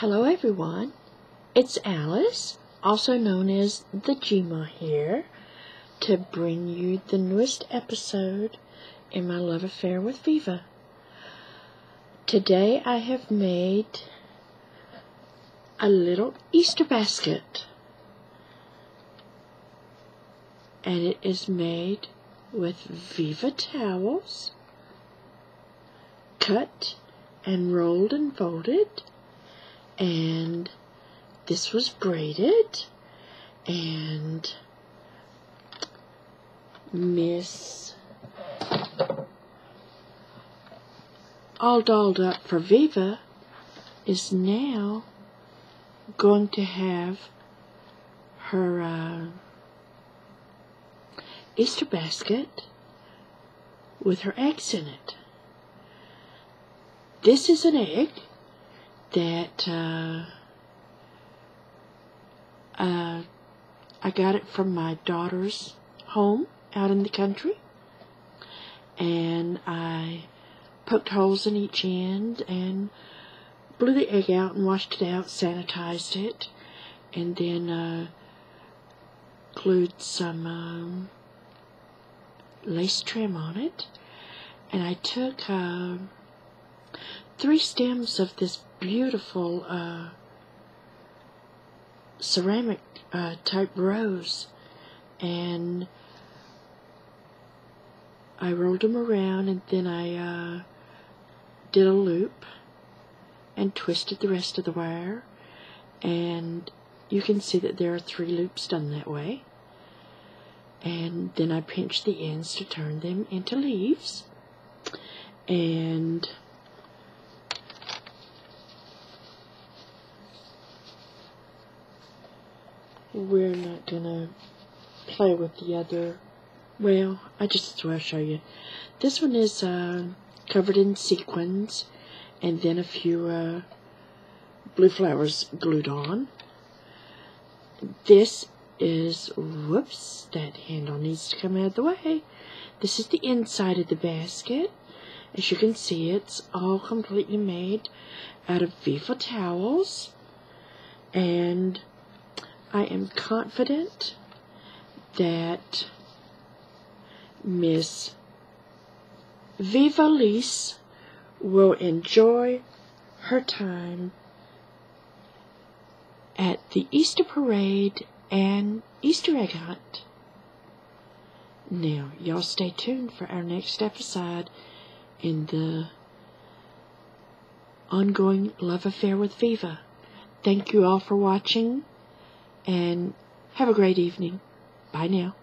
Hello everyone, it's Alice, also known as the Gma here, to bring you the newest episode in my love affair with Viva. Today I have made a little Easter basket and it is made with Viva towels cut and rolled and folded and this was braided and Miss all dolled up for Viva is now going to have her uh, Easter basket with her eggs in it. This is an egg that uh, uh, I got it from my daughter's home out in the country. And I poked holes in each end and blew the egg out and washed it out, sanitized it, and then uh, glued some um, lace trim on it. And I took uh, three stems of this beautiful uh, ceramic uh, type rose. And I rolled them around and then I uh, did a loop and twisted the rest of the wire. And you can see that there are three loops done that way. And then I pinched the ends to turn them into leaves. And we're not gonna play with the other well I just want to show you. This one is uh, covered in sequins and then a few uh, blue flowers glued on. This is whoops that handle needs to come out of the way. This is the inside of the basket. As you can see it's all completely made out of Viva towels. And I am confident that Miss Vivalyce will enjoy her time at the Easter Parade and Easter egg hunt. Now, y'all stay tuned for our next episode in the ongoing love affair with Viva. Thank you all for watching and have a great evening. Bye now.